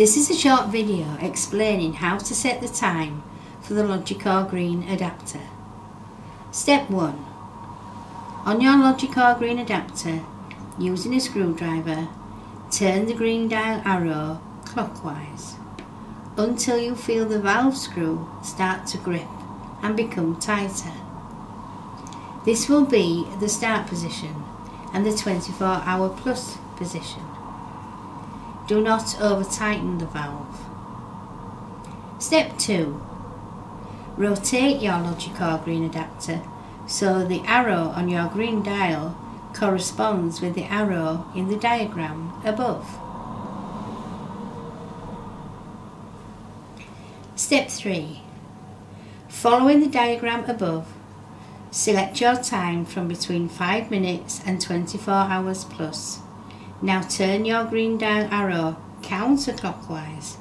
This is a short video explaining how to set the time for the Logicor Green adapter. Step 1. On your Logicor Green adapter, using a screwdriver, turn the green dial arrow clockwise until you feel the valve screw start to grip and become tighter. This will be the start position and the 24 hour plus position. Do not over tighten the valve. Step 2. Rotate your Logicor green adapter so the arrow on your green dial corresponds with the arrow in the diagram above. Step 3. Following the diagram above, select your time from between 5 minutes and 24 hours plus. Now turn your green dial arrow counterclockwise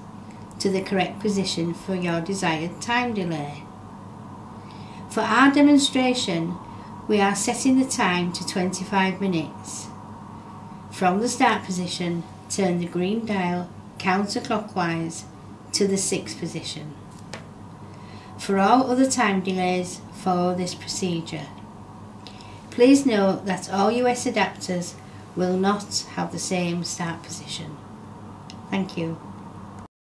to the correct position for your desired time delay. For our demonstration, we are setting the time to 25 minutes. From the start position, turn the green dial counterclockwise to the 6th position. For all other time delays, follow this procedure. Please note that all US adapters will not have the same start position. Thank you.